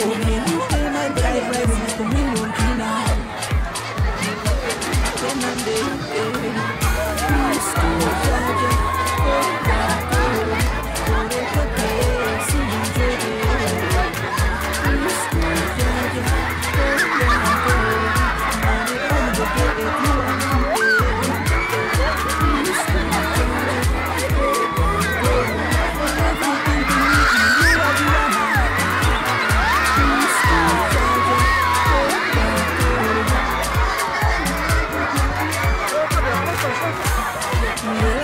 Come on, baby. Yeah.